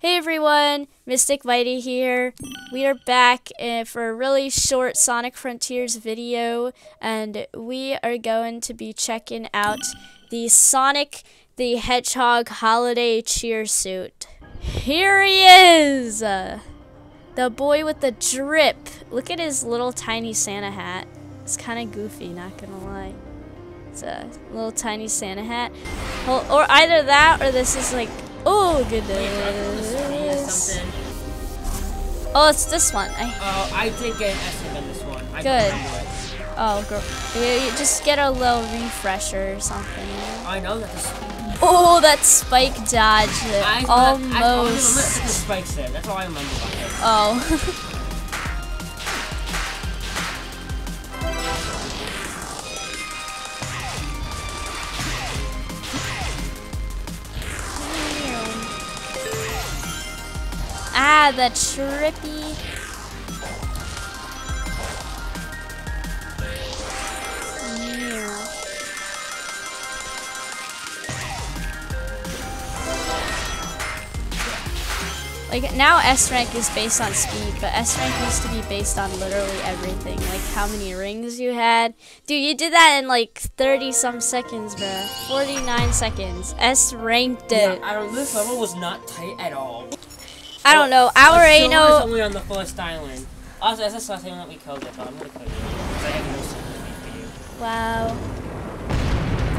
Hey everyone, Mystic Mighty here. We are back uh, for a really short Sonic Frontiers video, and we are going to be checking out the Sonic the Hedgehog holiday cheer suit. Here he is! The boy with the drip. Look at his little tiny Santa hat. It's kind of goofy, not gonna lie. It's a little tiny Santa hat. Well, or either that, or this is like Oh goodness. Oh, it's this one. I Oh, I did get an estimate on this one. I Good. Oh, girl. You, just get a little refresher or something. I know that. Oh, that spike dodge. I, Almost. I, I that the spikes there. That's all I remember about it. Oh. ah, the trippy. Like now S rank is based on speed, but S rank used to be based on literally everything. Like how many rings you had. Dude, you did that in like 30 some seconds, bruh. 49 seconds. S ranked it. Yeah. I don't. This level was not tight at all. I don't know. Our It's ain't so- it's no. only on the first island. Also, that's the last time that we killed it, but I'm gonna kill you. 'cause I have no sympathy for you. Wow.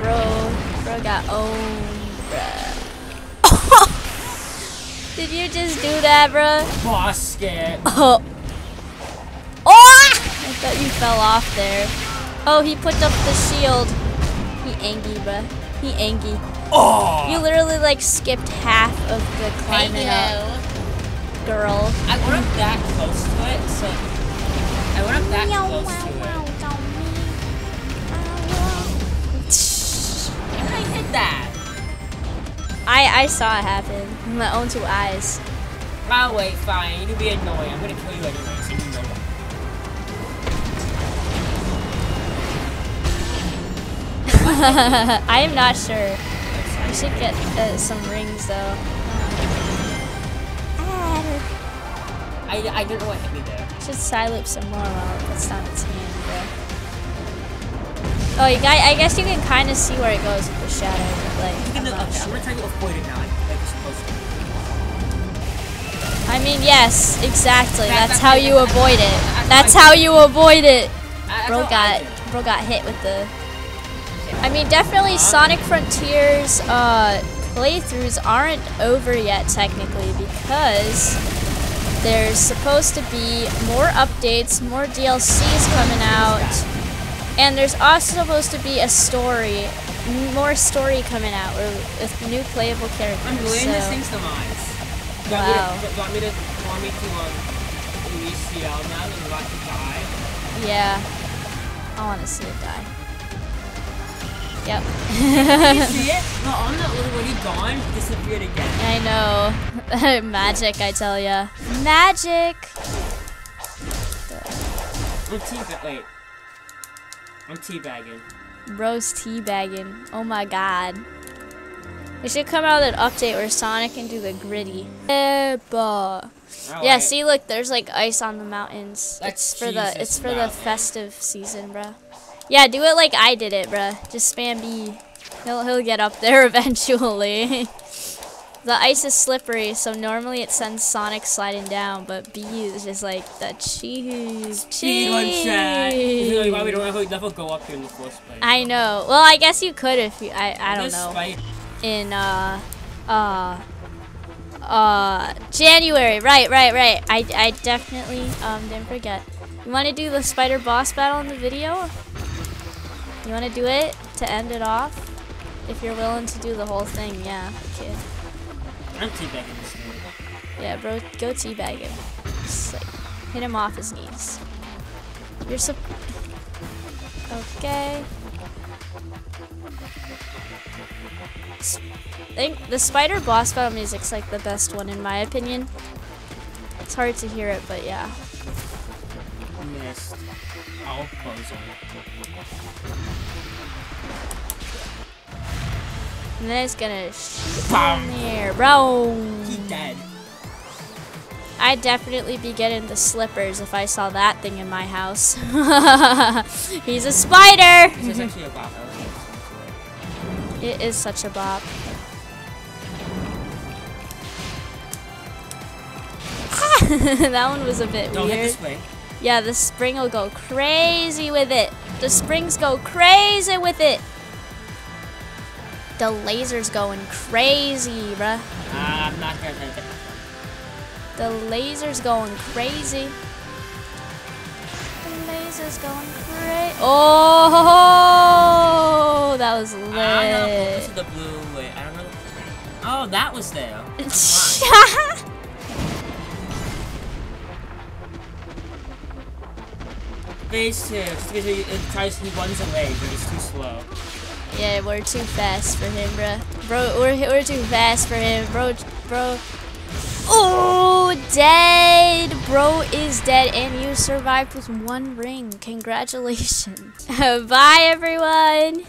Bro, bro got owned, bruh. Did you just do that, bruh? Basket. Oh. Oh! I thought you fell off there. Oh, he put up the shield. He angy, bruh. He angy. Oh. You literally like skipped half of the climbing up, girl. I went up that close to it, so I went up that close to it. Did I hit that? I I saw it happen with my own two eyes. Oh wait, fine. You can be annoying. I'm gonna kill you anyway, so you know that. I am not sure. We should get uh, some rings though. I, I don't know what hit me there. Should side some more while puts down its hand, bro. Oh, you got, I guess you can kind of see where it goes with the shadow, but like, You I'm can, not okay, I'm sure. gonna try to avoid it now. Like supposed to. I mean, yes, exactly. That- That's that's how you avoid it. That's That's how you avoid it. Bro got, bro got hit with the. I mean, definitely Sonic Frontiers uh, playthroughs aren't over yet technically because there's supposed to be more updates, more DLCs coming out, and there's also supposed to be a story, more story coming out with, new playable characters. I'm doing so- this thing's demise. Do Wow. want me to, want me to, want me to um, release CL now and watch die? Yeah, I want to see it die. Yep. you see it? No, I'm not literally gone. Disappeared again. I know. Magic, I tell ya. Magic! I'm teabagging. Wait. I'm teabagging. Bros teabagging. Oh my god. We should come out with an update where Sonic can do the griddy. Eba. Yeah, see, look, there's like ice on the mountains. That's it's for the it's for the festive season, bruh. Yeah, do it like I did it, bruh. Just spam B. He'll he'll get up there eventually. the ice is slippery, so normally it sends Sonic sliding down, but B is just like the cheese. Speed one shot. cheese. Know why we don't ever, go up here in the first place? I know. Well, I guess you could if you. I I don't know. In uh, uh, uh, January. Right, right, right. I I definitely um didn't forget. You want to do the spider boss battle in the video? You want to do it to end it off? If you're willing to do the whole thing, yeah, kid. I'm teabagging this dude. Yeah, bro, go teabag him. Just like hit him off his knees. You're so. Okay. I think the spider boss battle music's like the best one in my opinion. It's hard to hear it, but yeah. Missed. Close on And then it's gonna shoot Bam. in the air. Bro! He dead. I'd definitely be getting the slippers if I saw that thing in my house. He's a spider! This is actually a bop. I was gonna say It is such a bop. that one was a bit Don't weird. Yeah, the spring will go crazy with it. The springs go crazy with it. The laser's going crazy, bruh. Ah, I'm not gonna get The laser's going crazy. The laser's going crazy. Oh, that was lit. I don't know. This is the blue way. I don't know. Oh, that was there. Phase two. Just because he, tries, he runs away, but he's too slow. yeah, we're too fast for him, bro. Bro, we're, we're too fast for him, bro. Bro. Oh, dead. Bro is dead, and you survived with one ring. Congratulations. Bye, everyone.